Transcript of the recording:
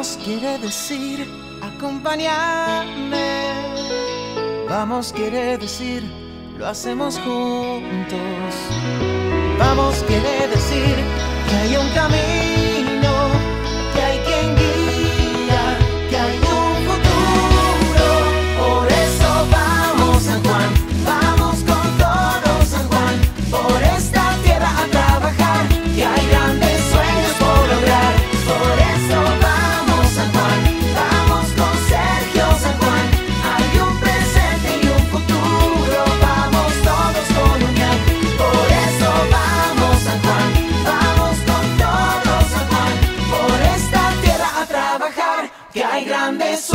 Vamos quiere decir acompañarme. Vamos quiere decir lo hacemos juntos. hay grandes